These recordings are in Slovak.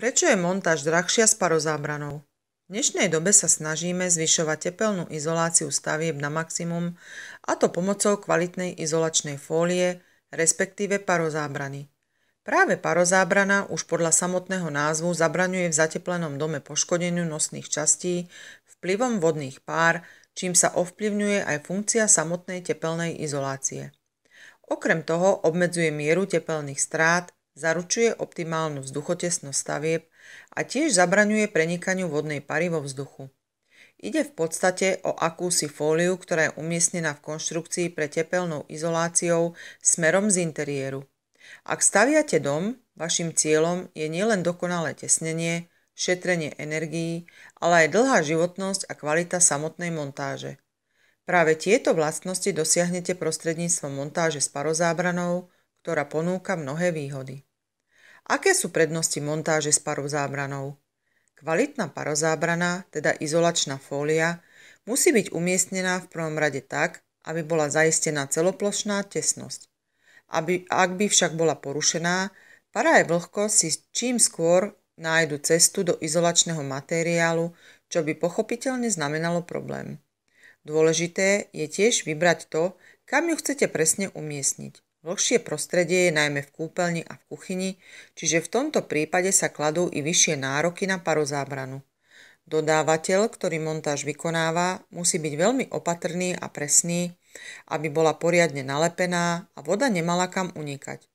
Prečo je montáž drahšia s parozábranou? V dnešnej dobe sa snažíme zvyšovať tepelnú izoláciu stavieb na maximum, a to pomocou kvalitnej izolačnej fólie, respektíve parozábrany. Práve parozábrana už podľa samotného názvu zabraňuje v zateplenom dome poškodeniu nosných častí vplyvom vodných pár, čím sa ovplyvňuje aj funkcia samotnej tepelnej izolácie. Okrem toho obmedzuje mieru tepelných strát, zaručuje optimálnu vzduchotesnosť stavieb a tiež zabraňuje prenikaniu vodnej pary vo vzduchu. Ide v podstate o akúsi fóliu, ktorá je umiestnená v konštrukcii pre tepelnou izoláciou smerom z interiéru. Ak staviate dom, vašim cieľom je nielen dokonalé tesnenie, šetrenie energií, ale aj dlhá životnosť a kvalita samotnej montáže. Práve tieto vlastnosti dosiahnete prostredníctvom montáže s parozábranou, ktorá ponúka mnohé výhody. Aké sú prednosti montáže s parozábranou? Kvalitná parozábrana, teda izolačná fólia, musí byť umiestnená v prvom rade tak, aby bola zaistená celoplošná tesnosť. Aby, ak by však bola porušená, para aj vlhko si čím skôr nájdu cestu do izolačného materiálu, čo by pochopiteľne znamenalo problém. Dôležité je tiež vybrať to, kam ju chcete presne umiestniť. Vlhšie prostredie je najmä v kúpeľni a v kuchyni, čiže v tomto prípade sa kladú i vyššie nároky na parozábranu. Dodávateľ, ktorý montáž vykonáva, musí byť veľmi opatrný a presný, aby bola poriadne nalepená a voda nemala kam unikať.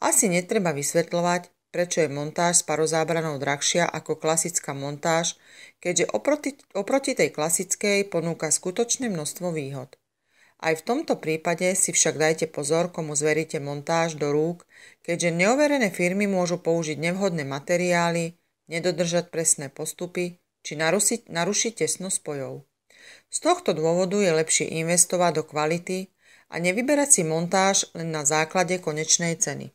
Asi netreba vysvetľovať, prečo je montáž s parozábranou drahšia ako klasická montáž, keďže oproti, oproti tej klasickej ponúka skutočné množstvo výhod. Aj v tomto prípade si však dajte pozor, komu zveríte montáž do rúk, keďže neoverené firmy môžu použiť nevhodné materiály, nedodržať presné postupy či narušiť, narušiť tesno spojov. Z tohto dôvodu je lepšie investovať do kvality a nevyberať si montáž len na základe konečnej ceny.